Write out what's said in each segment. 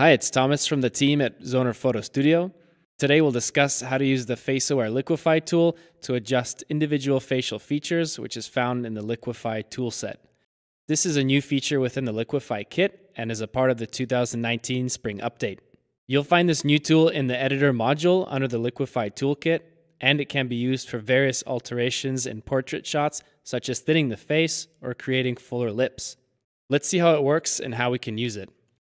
Hi, it's Thomas from the team at Zoner Photo Studio. Today we'll discuss how to use the FaceAware Liquify tool to adjust individual facial features, which is found in the Liquify toolset. This is a new feature within the Liquify kit and is a part of the 2019 spring update. You'll find this new tool in the editor module under the Liquify toolkit, and it can be used for various alterations in portrait shots, such as thinning the face or creating fuller lips. Let's see how it works and how we can use it.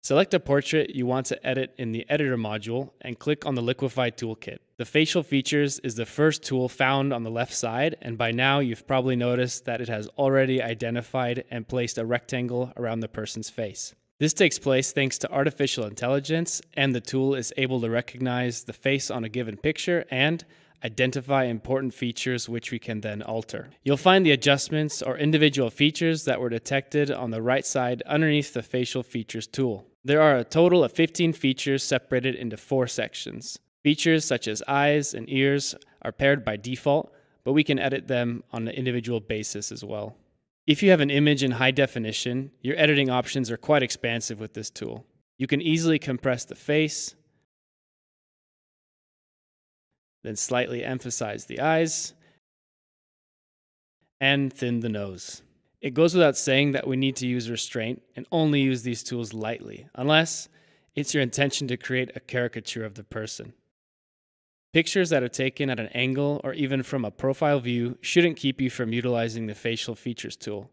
Select a portrait you want to edit in the Editor module and click on the Liquify toolkit. The Facial Features is the first tool found on the left side, and by now you've probably noticed that it has already identified and placed a rectangle around the person's face. This takes place thanks to artificial intelligence, and the tool is able to recognize the face on a given picture and identify important features which we can then alter. You'll find the adjustments or individual features that were detected on the right side underneath the Facial Features tool. There are a total of 15 features separated into four sections. Features such as eyes and ears are paired by default, but we can edit them on an individual basis as well. If you have an image in high definition, your editing options are quite expansive with this tool. You can easily compress the face, then slightly emphasize the eyes, and thin the nose. It goes without saying that we need to use restraint and only use these tools lightly, unless it's your intention to create a caricature of the person. Pictures that are taken at an angle or even from a profile view shouldn't keep you from utilizing the Facial Features tool.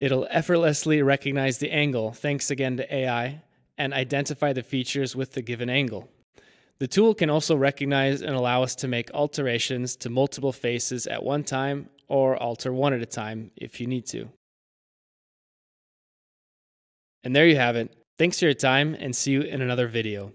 It'll effortlessly recognize the angle, thanks again to AI, and identify the features with the given angle. The tool can also recognize and allow us to make alterations to multiple faces at one time or alter one at a time if you need to. And there you have it. Thanks for your time and see you in another video.